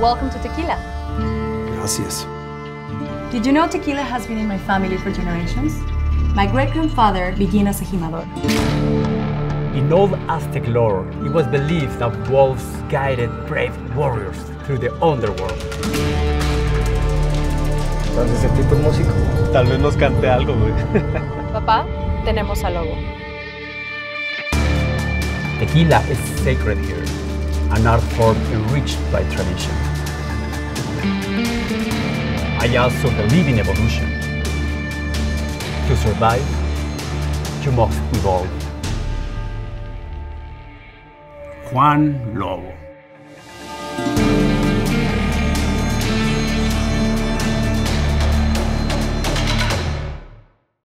Welcome to Tequila. Gracias. Did you know tequila has been in my family for generations? My great grandfather began as a jimador. In old Aztec lore, it was believed that wolves guided brave warriors through the underworld. Entonces el tipo es músico. Tal vez nos cante algo, güey. Papá, tenemos al lobo. Tequila is sacred here, an art form enriched by tradition. I also believe in evolution. To survive, you must evolve. Juan Lobo.